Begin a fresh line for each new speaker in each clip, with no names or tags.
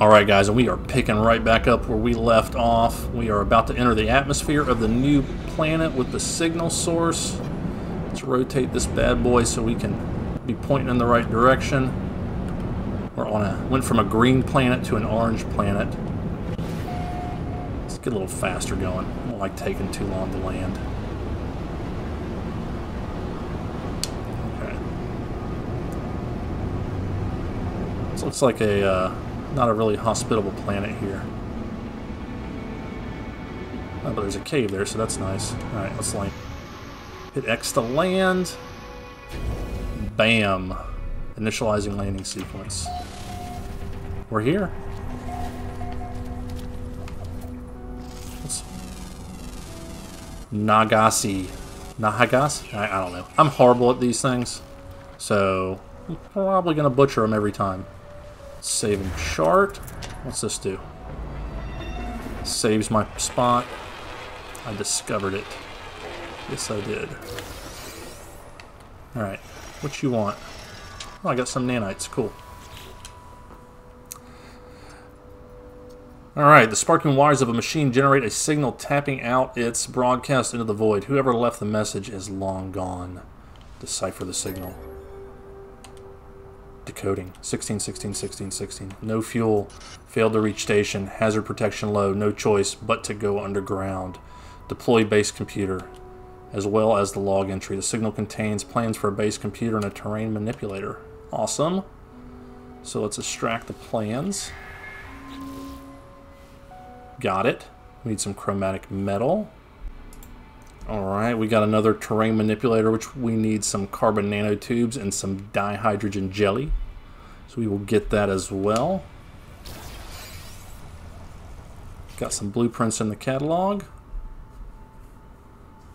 Alright guys, and we are picking right back up where we left off. We are about to enter the atmosphere of the new planet with the signal source. Let's rotate this bad boy so we can be pointing in the right direction. We're on a went from a green planet to an orange planet. Let's get a little faster going. I don't like taking too long to land. Okay. This looks like a uh, not a really hospitable planet here. Oh, but there's a cave there, so that's nice. Alright, let's land. Hit X to land. Bam. Initializing landing sequence. We're here. Nagasi. Nahagasi? I, I don't know. I'm horrible at these things. So, I'm probably going to butcher them every time. Saving chart. What's this do? Saves my spot. I discovered it. Yes, I did. Alright. What you want? Oh, I got some nanites. Cool. Alright, the sparking wires of a machine generate a signal tapping out its broadcast into the void. Whoever left the message is long gone. Decipher the signal. Decoding. 16, 16, 16, 16. No fuel. Failed to reach station. Hazard protection low. No choice but to go underground. Deploy base computer. As well as the log entry. The signal contains plans for a base computer and a terrain manipulator. Awesome. So let's extract the plans. Got it. We need some chromatic metal. Alright, we got another terrain manipulator, which we need some carbon nanotubes and some dihydrogen jelly. So we will get that as well. Got some blueprints in the catalog.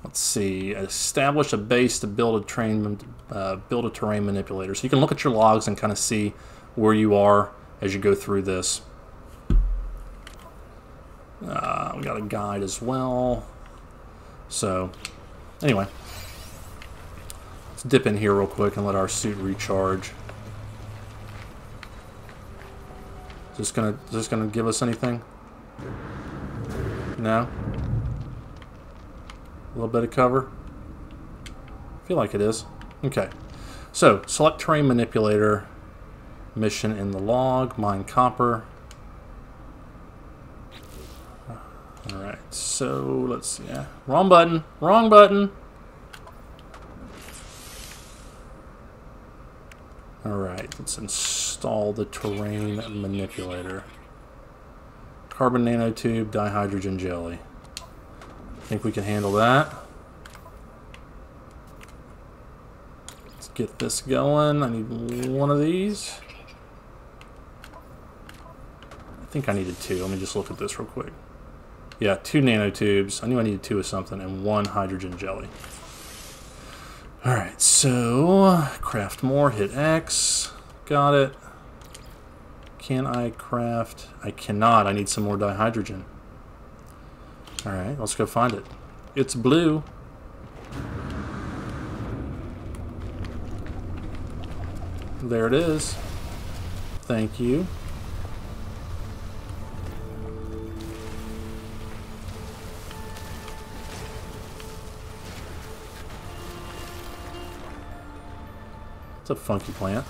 Let's see. Establish a base to build a train, uh, build a terrain manipulator. So you can look at your logs and kind of see where you are as you go through this. Uh, we got a guide as well. So, anyway, let's dip in here real quick and let our suit recharge. Is this gonna is this gonna give us anything? No. A little bit of cover. I feel like it is. Okay. So, select terrain manipulator. Mission in the log. Mine copper. Alright, so let's see. Yeah. Wrong button. Wrong button. Alright, let's install the terrain manipulator. Carbon nanotube, dihydrogen jelly. I think we can handle that. Let's get this going. I need one of these. I think I needed two. Let me just look at this real quick. Yeah, two nanotubes. I knew I needed two of something, and one hydrogen jelly. Alright, so craft more, hit X. Got it. Can I craft? I cannot. I need some more dihydrogen. Alright, let's go find it. It's blue. There it is. Thank you. It's a funky plant.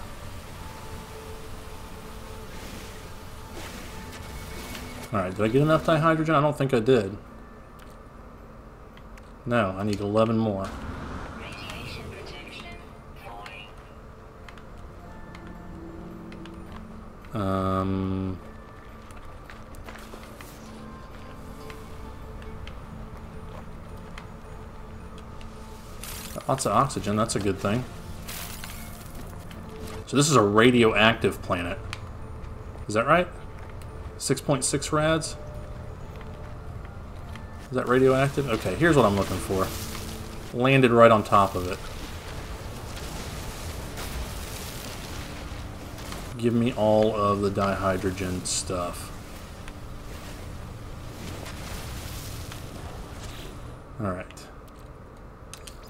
Alright, did I get enough dihydrogen? I don't think I did. No, I need 11 more. Um... Lots of oxygen, that's a good thing. So this is a radioactive planet. Is that right? 6.6 .6 rads? Is that radioactive? Okay, here's what I'm looking for. Landed right on top of it. Give me all of the dihydrogen stuff. Alright.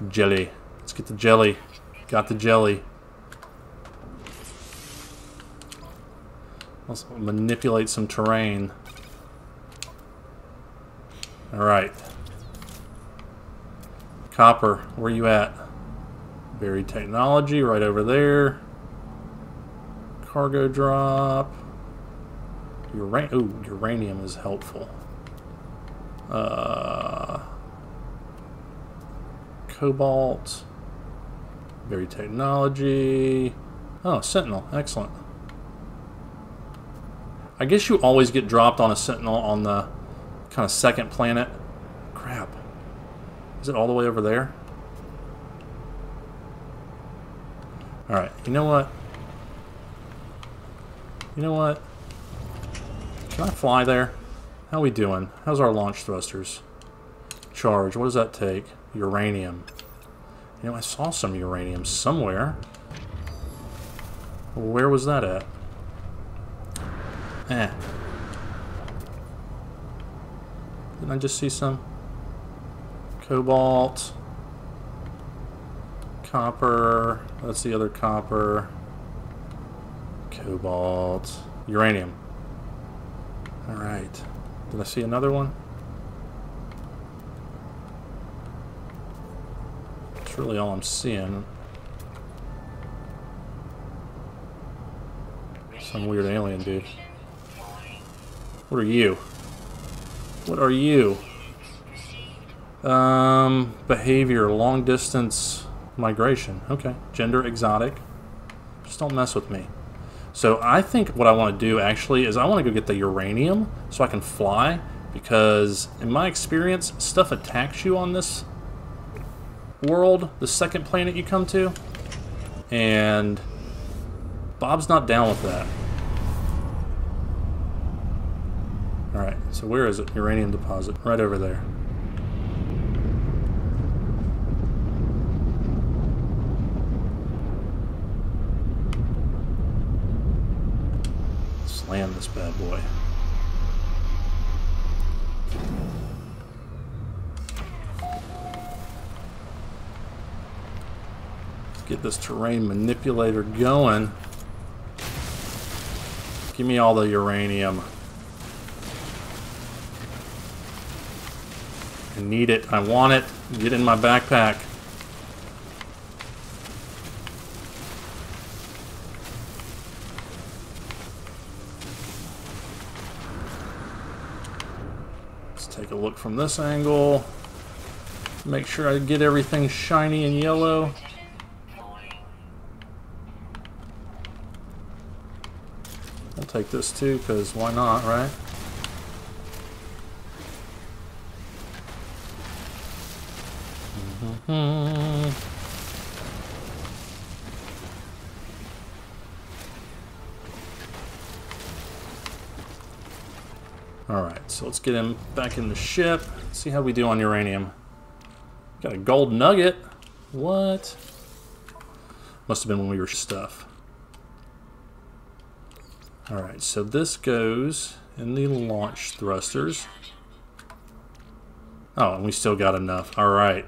Jelly. Let's get the jelly. Got the jelly. Let's manipulate some terrain. Alright. Copper, where you at? Buried technology, right over there. Cargo drop. Uran Ooh, uranium is helpful. Uh, cobalt. Buried technology. Oh, Sentinel. Excellent. I guess you always get dropped on a Sentinel on the kind of second planet. Crap. Is it all the way over there? Alright, you know what? You know what? Can I fly there? How we doing? How's our launch thrusters? Charge, what does that take? Uranium. You know, I saw some uranium somewhere. Where was that at? Eh. Didn't I just see some? Cobalt. Copper. That's the other copper. Cobalt. Uranium. Alright. Did I see another one? That's really all I'm seeing. Some weird alien dude. What are you? What are you? Um, behavior, long distance migration. Okay. Gender exotic. Just don't mess with me. So I think what I want to do actually is I want to go get the uranium so I can fly because in my experience, stuff attacks you on this world, the second planet you come to, and Bob's not down with that. Alright, so where is it? Uranium deposit. Right over there. Slam this bad boy. Let's get this terrain manipulator going. Give me all the uranium. Need it. I want it. Get in my backpack. Let's take a look from this angle. Make sure I get everything shiny and yellow. I'll take this too, because why not, right? Alright, so let's get him back in the ship. See how we do on uranium. Got a gold nugget. What? Must have been when we were stuff. Alright, so this goes in the launch thrusters. Oh, and we still got enough. Alright.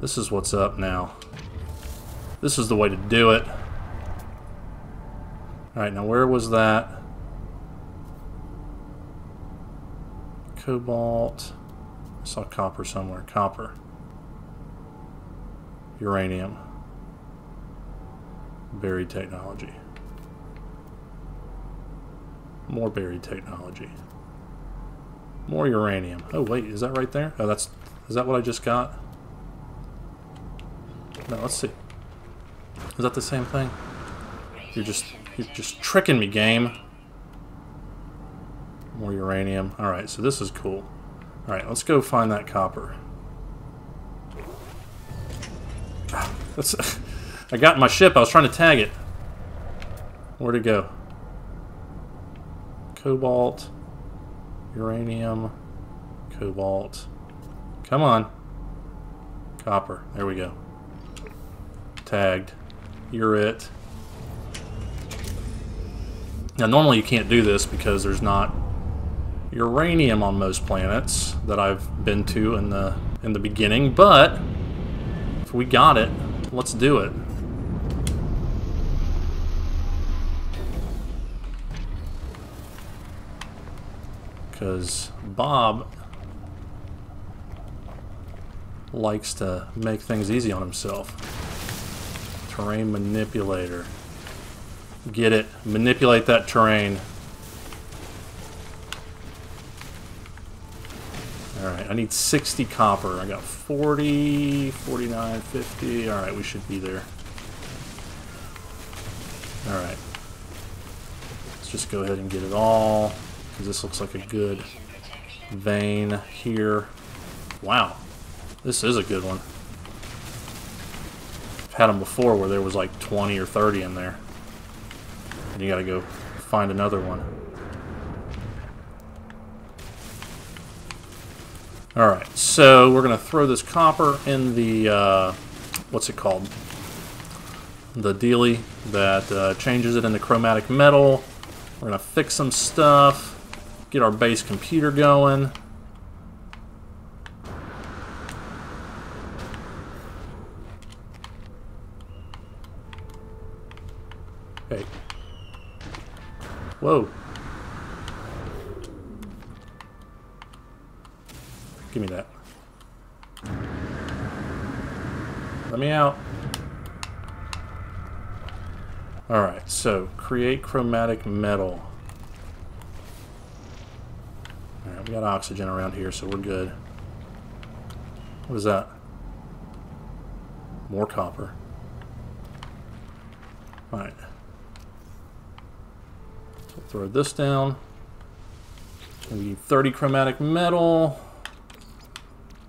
This is what's up now. This is the way to do it. Alright, now where was that? Cobalt. I saw copper somewhere. Copper. Uranium. Buried technology. More buried technology. More uranium. Oh wait, is that right there? Oh, that's... Is that what I just got? Let's see. Is that the same thing? You're just you're just tricking me, game. More uranium. Alright, so this is cool. Alright, let's go find that copper. That's I got my ship, I was trying to tag it. Where'd it go? Cobalt. Uranium. Cobalt. Come on. Copper. There we go tagged. You're it. Now normally you can't do this because there's not uranium on most planets that I've been to in the in the beginning, but if we got it, let's do it. Because Bob likes to make things easy on himself. Terrain manipulator. Get it. Manipulate that terrain. Alright, I need 60 copper. I got 40, 49, 50. Alright, we should be there. Alright. Let's just go ahead and get it all. Because this looks like a good vein here. Wow. This is a good one. Had them before where there was like 20 or 30 in there. And you gotta go find another one. Alright, so we're gonna throw this copper in the, uh, what's it called? The dealy that uh, changes it into chromatic metal. We're gonna fix some stuff, get our base computer going. Okay. Whoa. Give me that. Let me out. Alright, so create chromatic metal. Alright, we got oxygen around here, so we're good. What is that? More copper. Alright. Throw this down. We need 30 chromatic metal.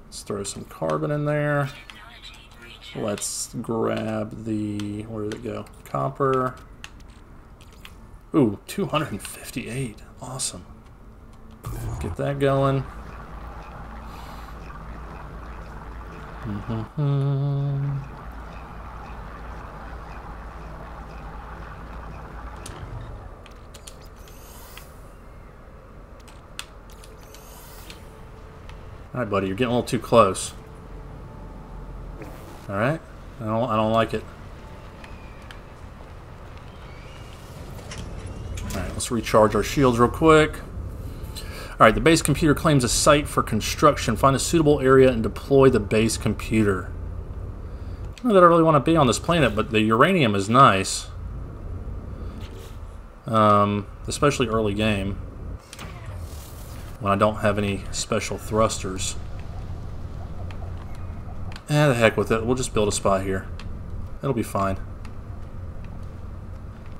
Let's throw some carbon in there. Let's grab the, where did it go? Copper. Ooh, 258. Awesome. Get that going. Mm -hmm. Alright, buddy, you're getting a little too close. Alright? I don't, I don't like it. Alright, let's recharge our shields real quick. Alright, the base computer claims a site for construction. Find a suitable area and deploy the base computer. I don't that I really want to be on this planet, but the uranium is nice. Um, especially early game when I don't have any special thrusters. Eh, the heck with it. We'll just build a spot here. It'll be fine.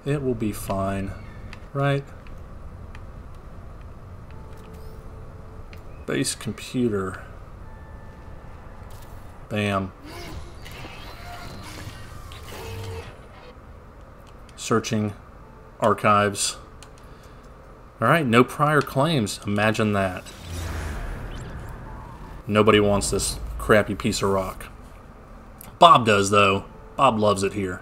It will be fine. Right? Base computer. Bam. Searching archives. Alright, no prior claims. Imagine that. Nobody wants this crappy piece of rock. Bob does, though. Bob loves it here.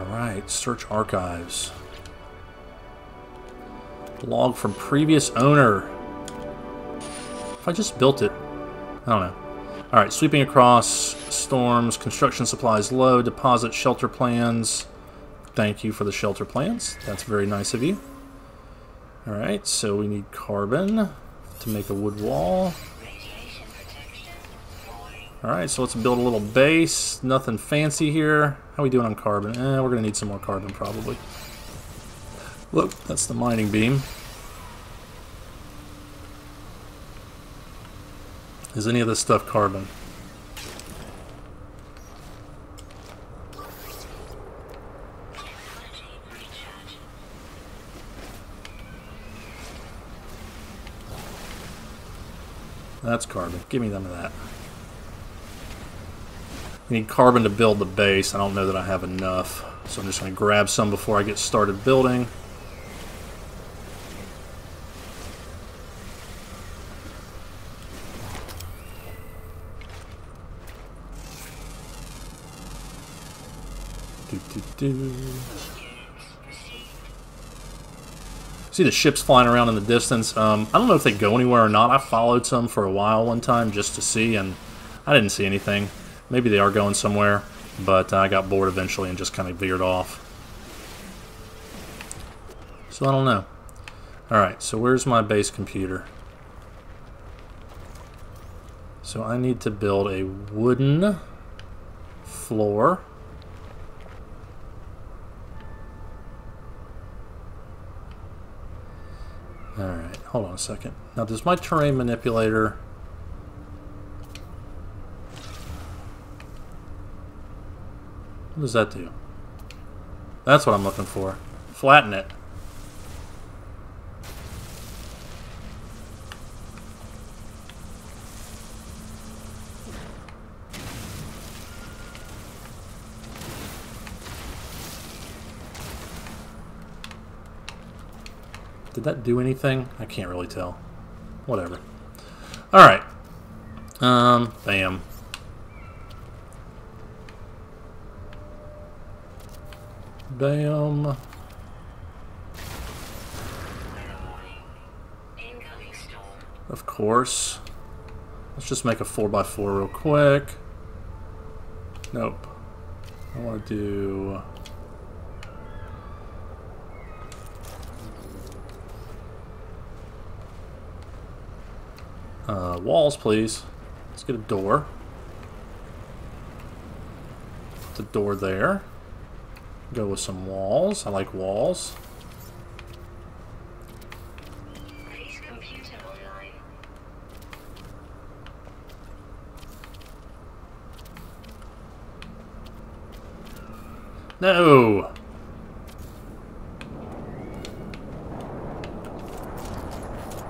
Alright, search archives. Log from previous owner. If I just built it, I don't know. Alright, sweeping across, storms, construction supplies low, deposit shelter plans. Thank you for the shelter plans. That's very nice of you. Alright, so we need carbon to make a wood wall. Alright, so let's build a little base. Nothing fancy here. How are we doing on carbon? Eh, we're going to need some more carbon probably. Look, that's the mining beam. Is any of this stuff carbon? That's carbon. Give me some of that. I need carbon to build the base. I don't know that I have enough. So I'm just going to grab some before I get started building. See the ships flying around in the distance. Um, I don't know if they go anywhere or not. I followed some for a while one time just to see, and I didn't see anything. Maybe they are going somewhere. but I got bored eventually and just kind of veered off. So I don't know. Alright, so where's my base computer? So I need to build a wooden floor. Alright, hold on a second. Now does my terrain manipulator... What does that do? That's what I'm looking for. Flatten it. That do anything? I can't really tell. Whatever. Alright. Um, bam. Bam. Of course. Let's just make a 4x4 real quick. Nope. I want to do... Uh, walls, please. Let's get a door. The door there. Go with some walls. I like walls. No!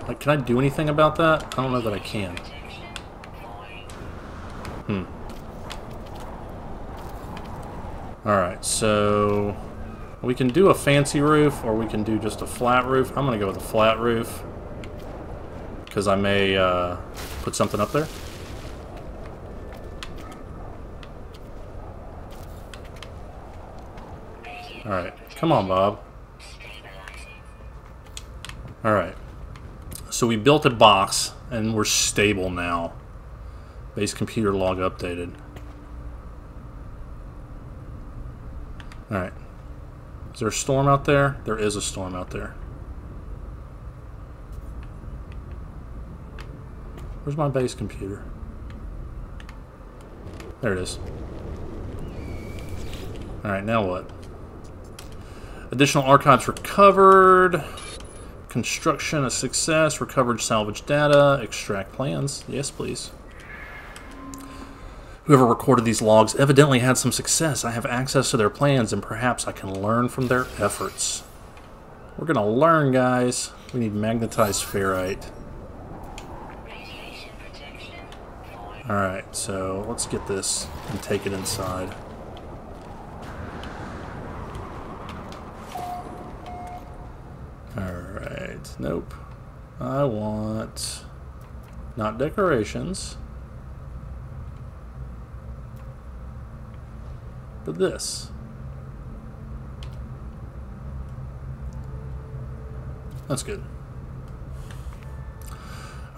Like, can I do anything about that? I don't know that I can. Hmm. Alright, so... We can do a fancy roof, or we can do just a flat roof. I'm to go with a flat roof. Because I may uh, put something up there. Alright, come on, Bob. Alright. So we built a box, and we're stable now. Base computer log updated. Alright. Is there a storm out there? There is a storm out there. Where's my base computer? There it is. Alright, now what? Additional archives recovered. Construction a success. Recovered salvage data. Extract plans. Yes, please. Whoever recorded these logs evidently had some success. I have access to their plans and perhaps I can learn from their efforts. We're going to learn, guys. We need magnetized ferrite. Alright, so let's get this and take it inside. Nope. I want not decorations, but this. That's good.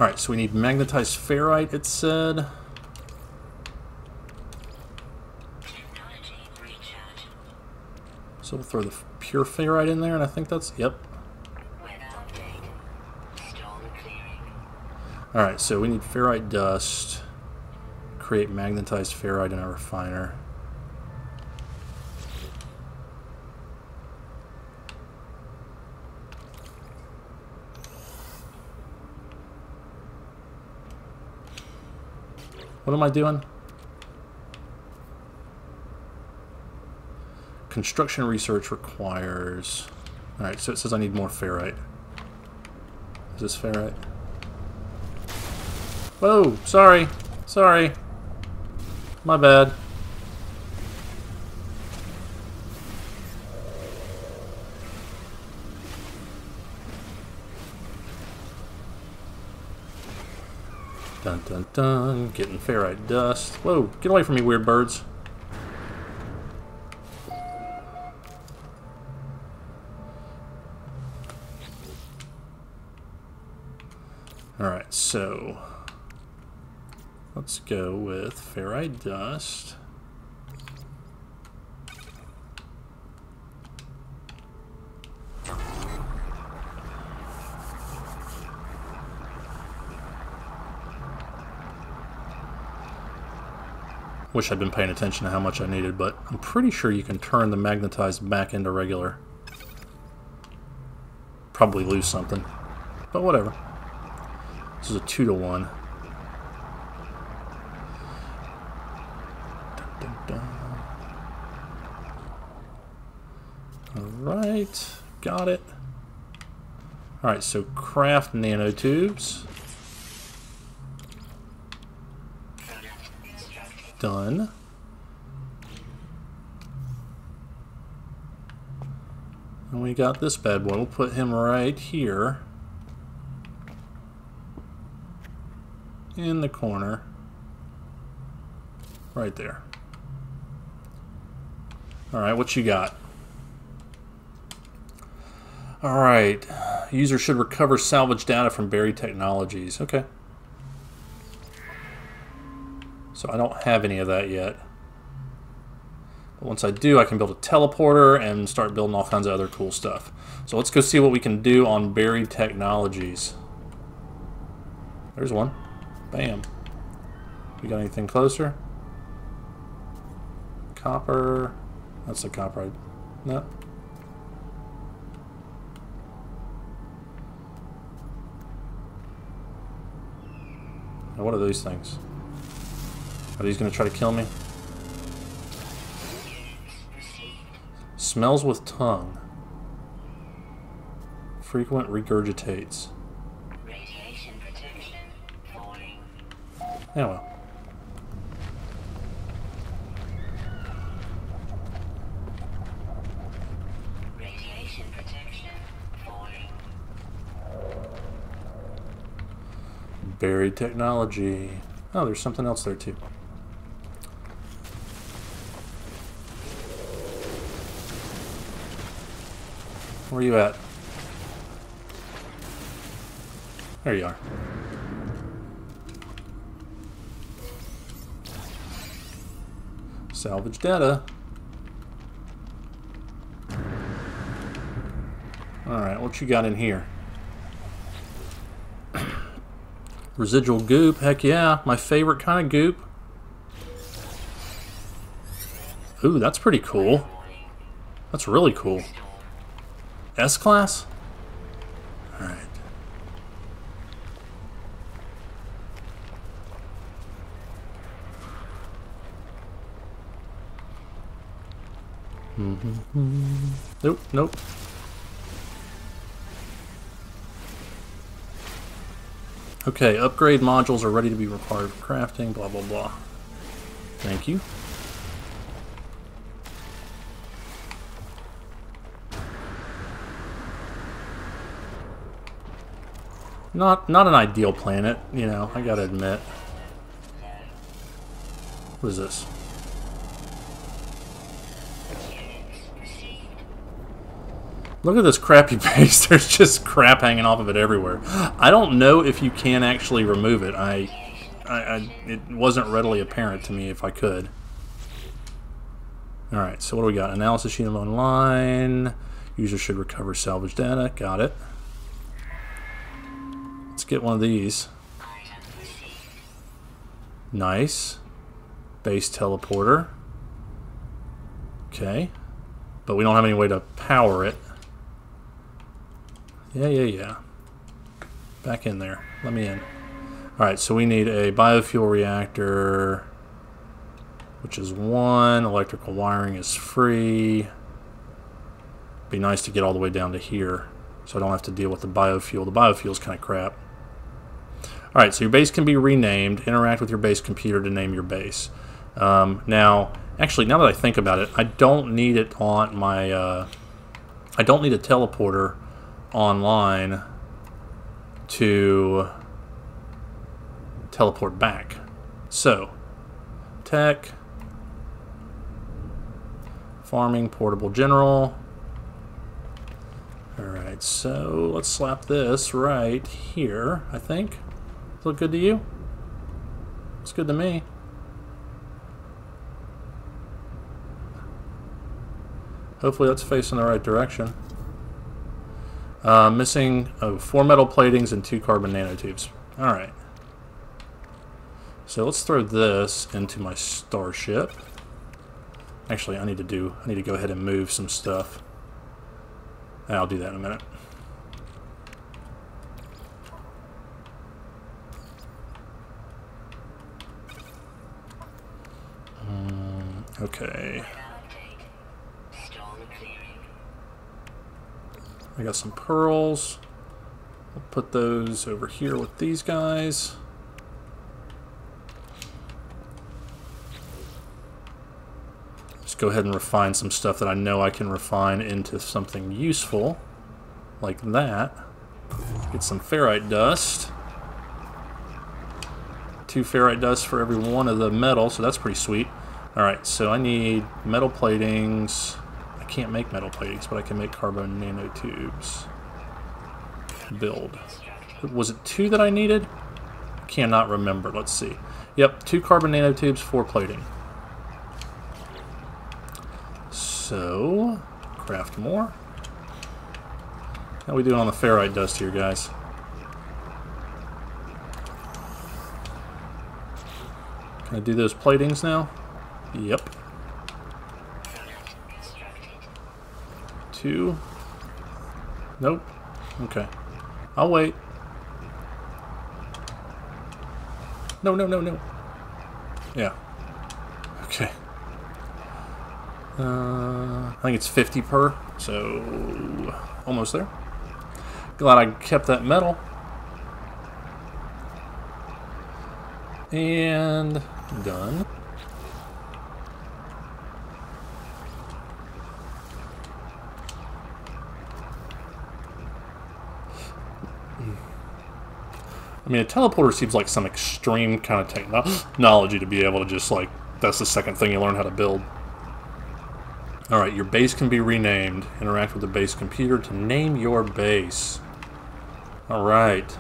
Alright, so we need magnetized ferrite, it said. So we'll throw the pure ferrite in there, and I think that's, yep, Alright, so we need ferrite dust. Create magnetized ferrite in our refiner. What am I doing? Construction research requires... Alright, so it says I need more ferrite. Is this ferrite? Whoa, sorry. Sorry. My bad. Dun dun dun, getting ferrite dust. Whoa, get away from me, weird birds. Alright, so Let's go with ferrite dust. Wish I'd been paying attention to how much I needed, but I'm pretty sure you can turn the magnetized back into regular. Probably lose something, but whatever. This is a 2 to 1. Got it. Alright, so craft nanotubes. Done. And we got this bad boy. We'll put him right here. In the corner. Right there. Alright, what you got? Alright. User should recover salvage data from buried technologies. Okay. So I don't have any of that yet. But once I do, I can build a teleporter and start building all kinds of other cool stuff. So let's go see what we can do on buried technologies. There's one. Bam. We got anything closer? Copper. That's the copper. No. What are these things? Are these going to try to kill me? Smells with tongue. Frequent regurgitates. Radiation Buried technology. Oh, there's something else there too. Where are you at? There you are. Salvage data. Alright, what you got in here? Residual goop, heck yeah, my favorite kind of goop. Ooh, that's pretty cool. That's really cool. S-Class? Alright. Mm -hmm. Nope, nope. Okay, upgrade modules are ready to be required for crafting, blah blah blah. Thank you. Not not an ideal planet, you know, I gotta admit. What is this? Look at this crappy base. There's just crap hanging off of it everywhere. I don't know if you can actually remove it. I, I, I it wasn't readily apparent to me if I could. Alright, so what do we got? Analysis of online. User should recover salvage data. Got it Let's get one of these. Nice. Base teleporter. Okay. But we don't have any way to power it. Yeah, yeah, yeah. Back in there. Let me in. Alright, so we need a biofuel reactor, which is one. Electrical wiring is free. Be nice to get all the way down to here, so I don't have to deal with the biofuel. The biofuel is kind of crap. All right, so your base can be renamed. Interact with your base computer to name your base. Um, now, actually, now that I think about it, I don't need it on my. Uh, I don't need a teleporter online to teleport back. So, tech, farming, portable general. Alright, so let's slap this right here, I think. Look good to you? Looks good to me. Hopefully that's facing the right direction. Uh, missing four metal platings and two carbon nanotubes. Alright. So let's throw this into my starship. Actually, I need to do, I need to go ahead and move some stuff. I'll do that in a minute. Um, okay. I got some pearls. I'll put those over here with these guys. Just go ahead and refine some stuff that I know I can refine into something useful. Like that. Get some ferrite dust. Two ferrite dust for every one of the metal, so that's pretty sweet. Alright, so I need metal platings. Can't make metal platings, but I can make carbon nanotubes. Build. Was it two that I needed? Cannot remember. Let's see. Yep, two carbon nanotubes, four plating. So, craft more. How we doing on the ferrite dust here, guys? Can I do those platings now? Yep. Two. Nope. Okay. I'll wait. No, no, no, no. Yeah. Okay. Uh, I think it's 50 per, so almost there. Glad I kept that metal. And done. Mean, a teleporter seems like some extreme kind of technology to be able to just, like, that's the second thing you learn how to build. Alright, your base can be renamed. Interact with the base computer to name your base. Alright.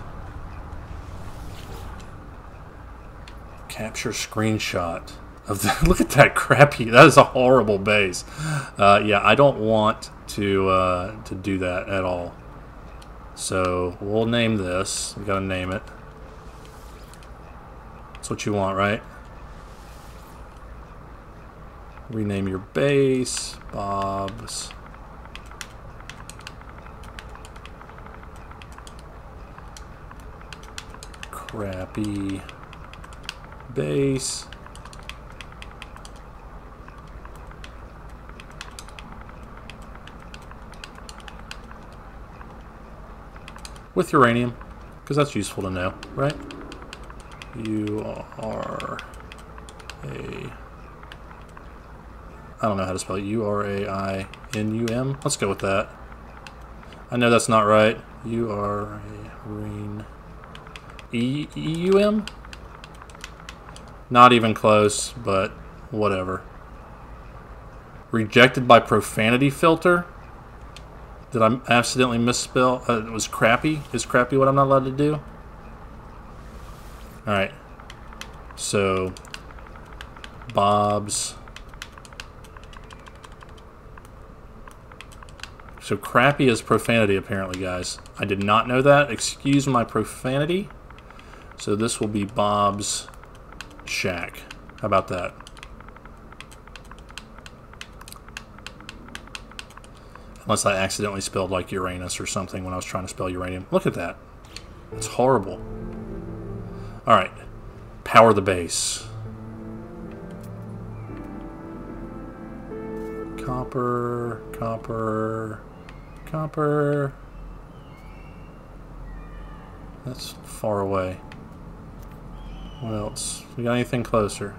Capture screenshot of the, look at that crappy, that is a horrible base. Uh, yeah, I don't want to, uh, to do that at all. So, we'll name this. we got to name it. That's what you want, right? Rename your base, Bob's. Crappy base. With uranium, because that's useful to know, right? You are a... I don't know how to spell it. U-R-A-I-N-U-M. Let's go with that. I know that's not right. U-R-A-Reen... E-U-M? Not even close, but whatever. Rejected by profanity filter? Did I accidentally misspell? Uh, it was crappy? Is crappy what I'm not allowed to do? Alright. So, Bob's. So crappy is profanity, apparently, guys. I did not know that. Excuse my profanity. So this will be Bob's shack. How about that? Unless I accidentally spelled like Uranus or something when I was trying to spell uranium. Look at that. It's horrible. Alright. Power the base. Copper, copper, copper. That's far away. What else? We got anything closer?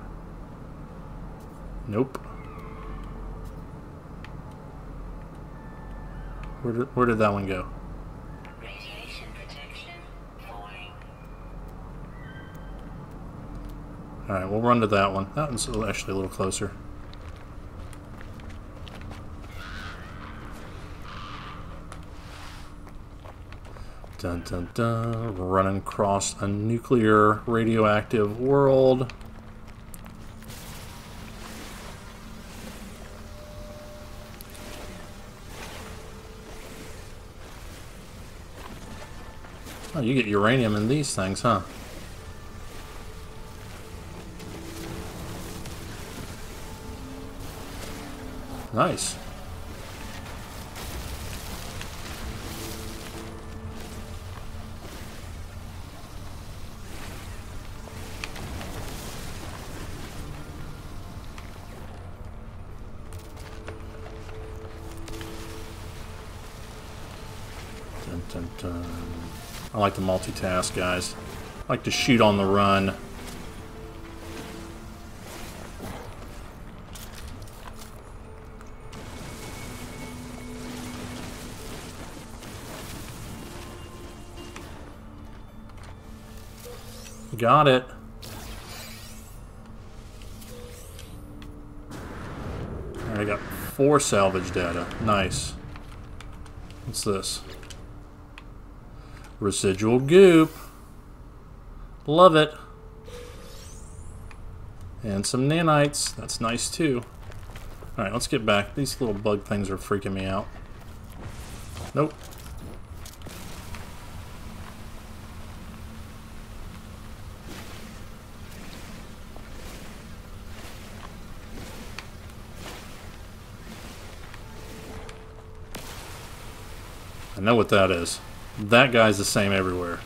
Nope. Where did, where did that one go? Alright, we'll run to that one. That one's actually a little closer. Dun dun dun. Running across a nuclear radioactive world. Oh, you get uranium in these things, huh? Nice. I like to multitask, guys. I like to shoot on the run. Got it. I got four salvage data. Nice. What's this? Residual goop. Love it. And some nanites. That's nice too. Alright, let's get back. These little bug things are freaking me out. Nope. I know what that is. That guy's the same everywhere.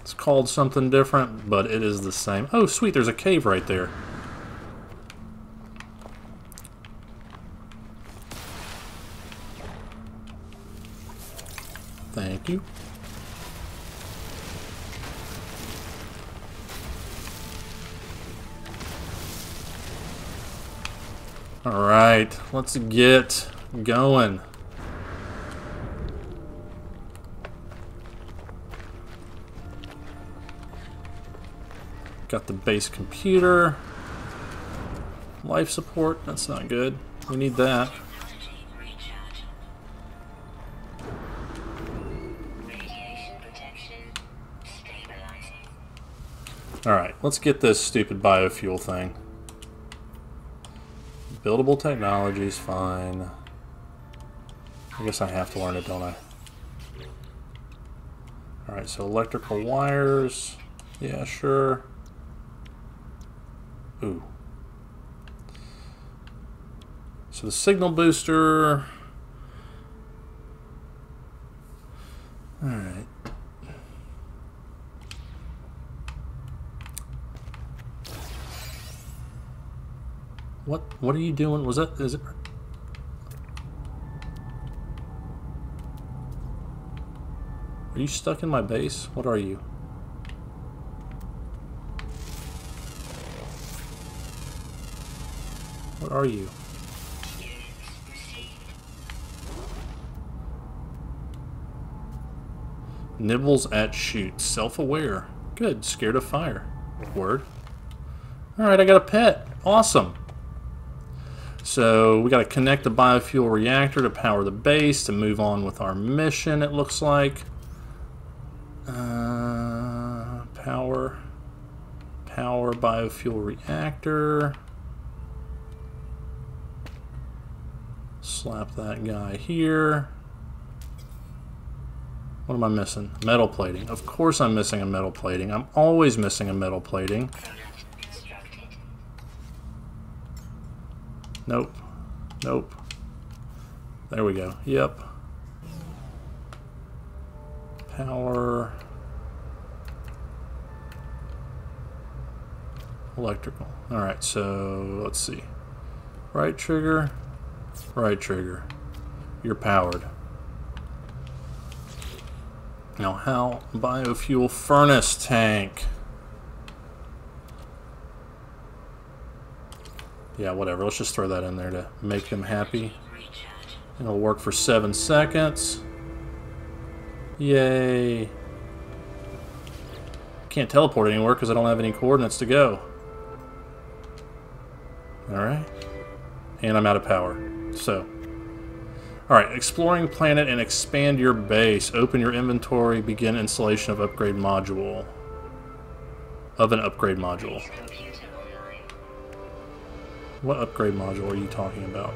It's called something different, but it is the same. Oh, sweet, there's a cave right there. Thank you. Alright, let's get going. Got the base computer. Life support, that's not good. We need that. Alright, let's get this stupid biofuel thing. Buildable technology is fine. I guess I have to learn it, don't I? Alright, so electrical wires. Yeah, sure. Ooh. So the signal booster. All right. What what are you doing? Was that is it Are you stuck in my base? What are you? Are you? Nibbles at shoot. Self-aware. Good. Scared of fire. Word. Alright, I got a pet. Awesome. So we got to connect the biofuel reactor to power the base to move on with our mission, it looks like. Uh, power. Power biofuel reactor. Slap that guy here. What am I missing? Metal plating. Of course I'm missing a metal plating. I'm always missing a metal plating. Nope. Nope. There we go. Yep. Power. Electrical. Alright, so let's see. Right trigger. Right trigger. You're powered. Now how? Biofuel furnace tank. Yeah, whatever. Let's just throw that in there to make them happy. It'll work for seven seconds. Yay. Can't teleport anywhere because I don't have any coordinates to go. Alright. And I'm out of power. So. Alright, exploring planet and expand your base. Open your inventory, begin installation of upgrade module. Of an upgrade module. What upgrade module are you talking about?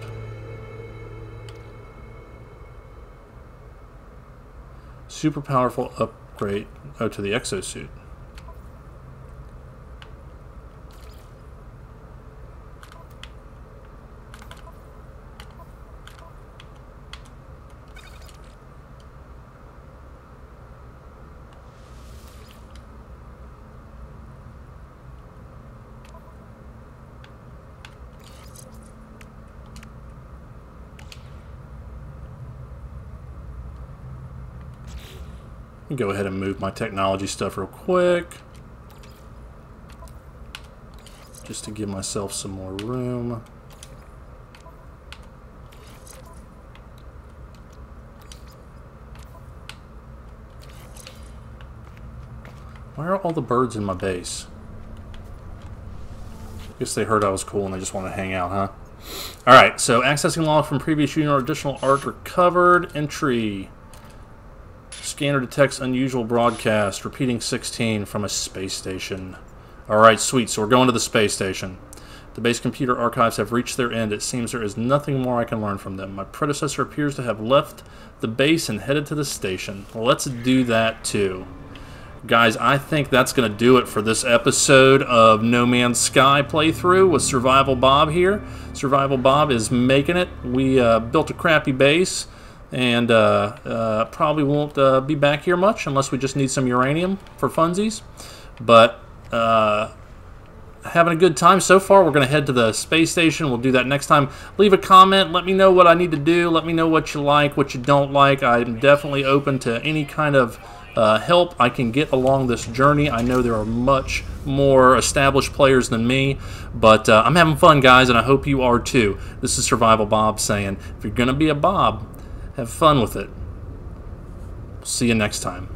Super powerful upgrade oh, to the exosuit. Go ahead and move my technology stuff real quick. Just to give myself some more room. Why are all the birds in my base? Guess they heard I was cool and they just want to hang out, huh? Alright, so accessing log from previous unit or additional art recovered. Entry. Scanner detects unusual broadcast. Repeating 16 from a space station. Alright, sweet. So we're going to the space station. The base computer archives have reached their end. It seems there is nothing more I can learn from them. My predecessor appears to have left the base and headed to the station. let's do that too. Guys, I think that's going to do it for this episode of No Man's Sky playthrough with Survival Bob here. Survival Bob is making it. We uh, built a crappy base and uh, uh, probably won't uh, be back here much unless we just need some uranium for funsies. But uh, having a good time so far. We're going to head to the space station. We'll do that next time. Leave a comment. Let me know what I need to do. Let me know what you like, what you don't like. I'm definitely open to any kind of uh, help I can get along this journey. I know there are much more established players than me, but uh, I'm having fun, guys, and I hope you are too. This is Survival Bob saying, if you're going to be a Bob, have fun with it. See you next time.